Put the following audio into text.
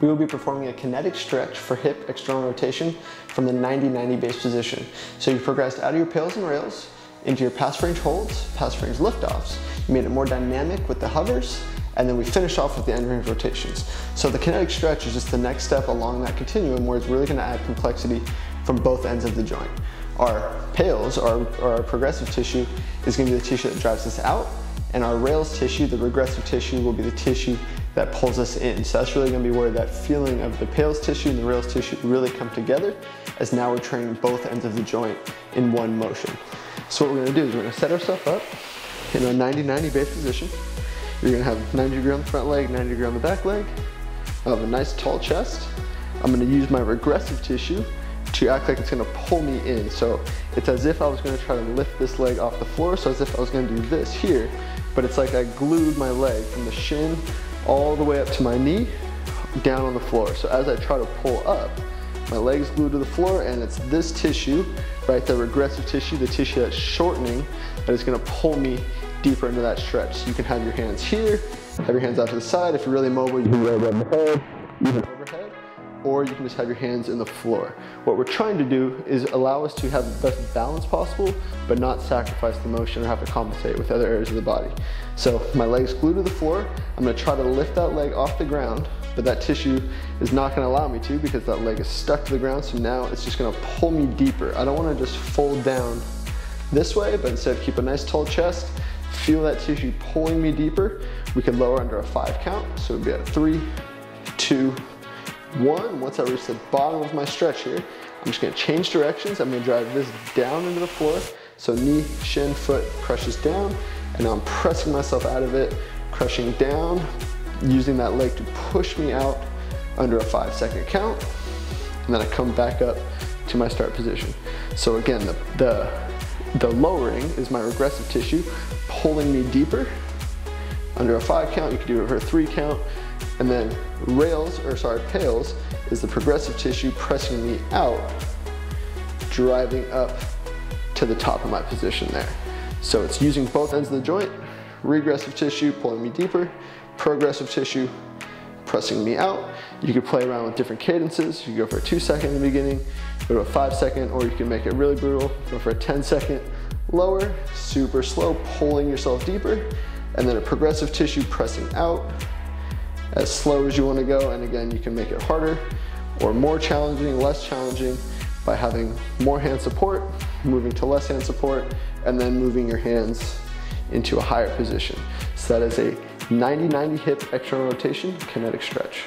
we will be performing a kinetic stretch for hip external rotation from the 90-90 base position. So you progressed out of your PAILs and RAILs into your pass range holds, pass range liftoffs. You made it more dynamic with the hovers, and then we finish off with the end range rotations. So the kinetic stretch is just the next step along that continuum where it's really gonna add complexity from both ends of the joint. Our PAILs, our, our progressive tissue, is gonna be the tissue that drives us out, and our RAILs tissue, the regressive tissue, will be the tissue that pulls us in. So that's really gonna be where that feeling of the PAILs tissue and the RAILs tissue really come together as now we're training both ends of the joint in one motion. So what we're gonna do is we're gonna set ourselves up in a 90-90 base position. You're gonna have 90 degree on the front leg, 90 degree on the back leg. I have a nice tall chest. I'm gonna use my regressive tissue to act like it's gonna pull me in. So it's as if I was gonna try to lift this leg off the floor, so as if I was gonna do this here, but it's like I glued my leg from the shin all the way up to my knee, down on the floor. So as I try to pull up, my leg's glued to the floor and it's this tissue, right, the regressive tissue, the tissue that's shortening, that is gonna pull me deeper into that stretch. So you can have your hands here, have your hands out to the side. If you're really mobile, you can go above the head, even overhead or you can just have your hands in the floor. What we're trying to do is allow us to have the best balance possible, but not sacrifice the motion or have to compensate with other areas of the body. So my leg's glued to the floor. I'm gonna try to lift that leg off the ground, but that tissue is not gonna allow me to because that leg is stuck to the ground, so now it's just gonna pull me deeper. I don't wanna just fold down this way, but instead keep a nice tall chest, feel that tissue pulling me deeper. We could lower under a five count, so we'd be at three, two, one, once I reach the bottom of my stretch here, I'm just gonna change directions. I'm gonna drive this down into the floor. So knee, shin, foot crushes down, and now I'm pressing myself out of it, crushing down, using that leg to push me out under a five second count. And then I come back up to my start position. So again, the, the, the lowering is my regressive tissue pulling me deeper. Under a five count, you can do it for a three count, and then RAILs, or sorry, PAILs, is the progressive tissue pressing me out, driving up to the top of my position there. So it's using both ends of the joint, regressive tissue pulling me deeper, progressive tissue pressing me out. You can play around with different cadences. You can go for a two second in the beginning, go to a five second, or you can make it really brutal, go for a 10 second, lower, super slow, pulling yourself deeper, and then a progressive tissue pressing out, as slow as you want to go. And again, you can make it harder or more challenging, less challenging by having more hand support, moving to less hand support, and then moving your hands into a higher position. So that is a 90-90 hip external rotation kinetic stretch.